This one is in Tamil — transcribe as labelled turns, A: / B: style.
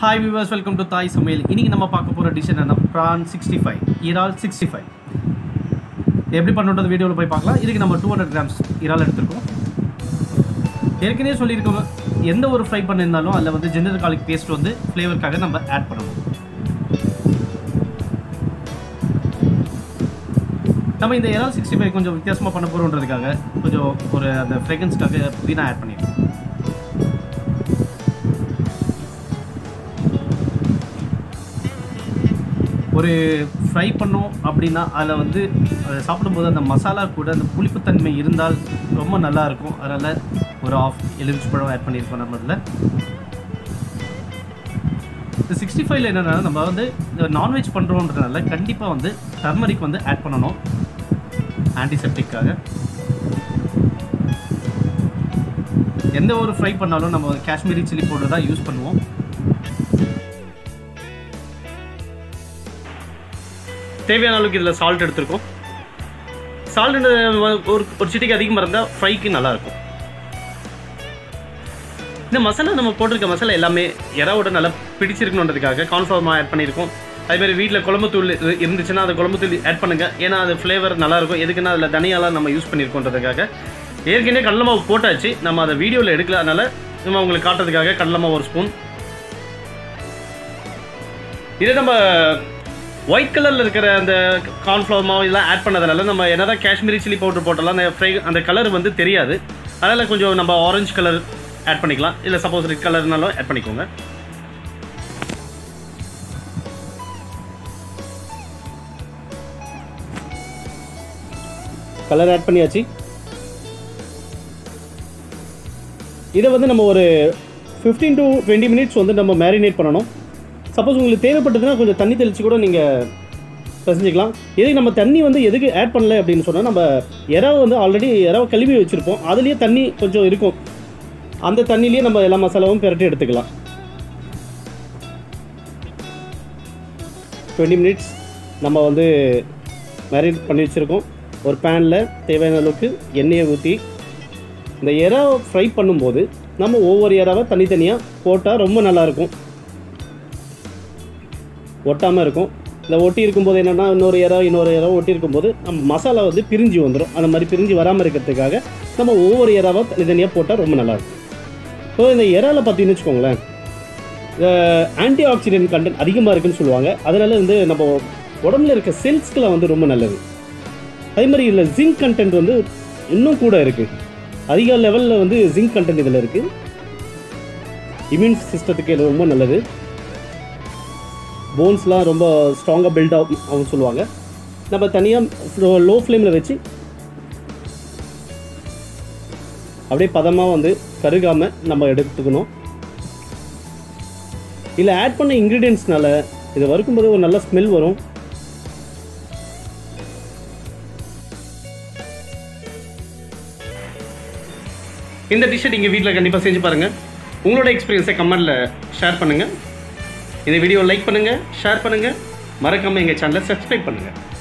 A: ஹாய் வியூவர்ஸ் வெல்கம் டு தாய் சமையல் இன்றைக்கி நம்ம பார்க்க போகிற டிஷ் என்னென்னா ப்ரான் சிக்ஸ்டி ஃபைவ் இறால் சிக்ஸ்டி ஃபைவ் எப்படி பண்ணுறது வீடியோவில் போய் பார்க்கலாம். இதுக்கு நம்ம டூ ஹண்ட்ரட் கிராம்ஸ் இறால் எடுத்துருக்கோம். ஏற்கனவே சொல்லியிருக்கோம் எந்த ஒரு ஃப்ரை பண்ணியிருந்தாலும் அதில் வந்து ஜிஞ்சர் காலிக் பேஸ்ட் வந்து ஃப்ளேவருக்காக நம்ம ஆட் பண்ணணும். நம்ம இந்த இறால் சிக்ஸ்டி ஃபைவ் கொஞ்சம் வித்தியாசமாக பண்ண போகிறோன்றதுக்காக கொஞ்சம் ஒரு அந்த ஃப்ரெகன்ஸ்க்காக புதினா ஆட் பண்ணியிருக்கோம். ஒரு ஃப்ரை பண்ணோம் அப்படின்னா அதில் வந்து அதை சாப்பிடும்போது அந்த மசாலா கூட அந்த புளிப்புத்தன்மை இருந்தால் ரொம்ப நல்லா இருக்கும். அதனால் ஒரு ஆஃப் எலுமிச்சு பழம் ஆட் பண்ணியிருக்கோம் நம்ம அதில் இந்த சிக்ஸ்டி ஃபைவ்ல என்னென்னா நம்ம வந்து நான்வெஜ் பண்ணுறோன்றதுனால கண்டிப்பாக வந்து டர்மரிக் வந்து ஆட் பண்ணணும். ஆன்டிசெப்டிக்காக எந்த ஒரு ஃப்ரை பண்ணாலும் நம்ம காஷ்மீரி சில்லி பவுடர் தான் யூஸ் பண்ணுவோம். தேவையான அளவுக்கு இதில் சால்ட் எடுத்திருக்கோம். சால்ட் ஒரு ஒரு சிட்டிக்கு அதிகமாக இருந்தால் ஃப்ரைக்கு நல்லாயிருக்கும். இந்த மசாலா நம்ம போட்டிருக்க மசாலா எல்லாமே இறாவோட நல்லா பிடிச்சிருக்கணுன்றதுக்காக கான்ஃபார்மாக ஆட் பண்ணியிருக்கோம். அதேமாதிரி வீட்டில் குழம்புத்தூள் இரு- இருந்துச்சுன்னா அந்த குழம்புத்தூள் ஆட் பண்ணுங்கள் ஏன்னா அது ஃப்ளேவர் நல்லாயிருக்கும். எதுக்குன்னா அதில் தனியாலாம் நம்ம யூஸ் பண்ணியிருக்கோன்றதுக்காக. ஏற்கனவே கடலை மாவு போட்டாச்சு. நம்ம அதை வீடியோவில் எடுக்கல. அதனால் நம்ம உங்களுக்கு காட்டுறதுக்காக கடலை மாவு ஒரு ஸ்பூன் இதே நம்ம ஒயிட் கலரில் இருக்கிற அந்த கார்ன்ஃப்ளவர் மாவு இதெல்லாம் ஆட் பண்ணதுனால நம்ம என்னதான் காஷ்மீரி சில்லி பவுடர் போட்டாலும் அந்த ஃப்ரை அந்த கலர் வந்து தெரியாது. அதனால் கொஞ்சம் நம்ம ஆரஞ்சு கலர் ஆட் பண்ணிக்கலாம். இல்லை சப்போஸ் ரெட் கலர்னாலும் ஆட் பண்ணிக்கோங்க. கலர் ஆட் பண்ணியாச்சு. இதை வந்து நம்ம ஒரு 15 டு டுவெண்ட்டி மினிட்ஸ் வந்து நம்ம மேரினேட் பண்ணணும். சப்போஸ் உங்களுக்கு தேவைப்பட்டதுன்னா கொஞ்சம் தண்ணி தெளித்து கூட நீங்கள் பிசைஞ்சிக்கலாம் எதுக்கு நம்ம தண்ணி வந்து எதுக்கு ஆட் பண்ணல அப்படின்னு சொன்னால் நம்ம இறவை வந்து ஆல்ரெடி இறவை கழுவி வச்சுருப்போம். அதுலேயே தண்ணி கொஞ்சம் இருக்கும். அந்த தண்ணியிலேயே நம்ம எல்லா மசாலாவும் பிரட்டி எடுத்துக்கலாம். டுவெண்ட்டி மினிட்ஸ் நம்ம வந்து மேரினேட் பண்ணி வச்சுருக்கோம். ஒரு பேனில் தேவையான அளவுக்கு எண்ணெயை ஊற்றி இந்த இறாவை ஃப்ரை பண்ணும்போது நம்ம ஒவ்வொரு இறாவை தனித்தனியாக போட்டால் ரொம்ப நல்லாயிருக்கும் ஒட்டாமல் இருக்கும். இந்த ஒட்டி இருக்கும்போது என்னென்னா இன்னொரு இறா இன்னொரு இறா ஒட்டி இருக்கும்போது நம்ம மசாலா வந்து பிரிஞ்சு வந்துடும் அந்த மாதிரி பிரிஞ்சு வராமல் இருக்கிறதுக்காக நம்ம ஒவ்வொரு இறாவை தனித்தனியாக போட்டால் ரொம்ப நல்லாயிருக்கும். ஸோ இந்த இறாவில் பார்த்தீங்கன்னு வச்சுக்கோங்களேன் ஆன்டி ஆக்சிடென்ட் கண்டென்ட் அதிகமாக இருக்குன்னு சொல்லுவாங்க. அதனால் வந்து நம்ம உடம்புல இருக்க செல்ஸ்க்கெலாம் வந்து ரொம்ப நல்லது. அதே மாதிரி இதில் ஜிங்க் கண்டென்ட் வந்து இன்னும் கூட இருக்குது அதிக லெவலில் வந்து ஜிங்க் கண்டென்ட் இதில் இருக்குது இம்யூன் சிஸ்டத்துக்கு இது ரொம்ப நல்லது. போன்ஸ்லாம் ரொம்ப ஸ்ட்ராங்காக பில்ட் ஆகும் அவங்க சொல்லுவாங்க. நம்ம தனியாக லோ ஃப்ளேமில் வச்சு அப்படியே பதமாக வந்து கருகாமல் நம்ம எடுத்துக்கணும். இதில் ஆட் பண்ண இன்க்ரீடியன்ஸ்னால இது வறுக்கும்போது ஒரு நல்ல ஸ்மெல் வரும். இந்த டிஷ்ஷை நீங்கள் வீட்டில் கண்டிப்பாக செஞ்சு பாருங்கள் உங்களோட எக்ஸ்பீரியன்ஸை கமெண்டில் ஷேர் பண்ணுங்கள் இந்த வீடியோ லைக் பண்ணுங்கள் ஷேர் பண்ணுங்கள் மறக்காமல் எங்கள் சேனலை சப்ஸ்கிரைப் பண்ணுங்கள்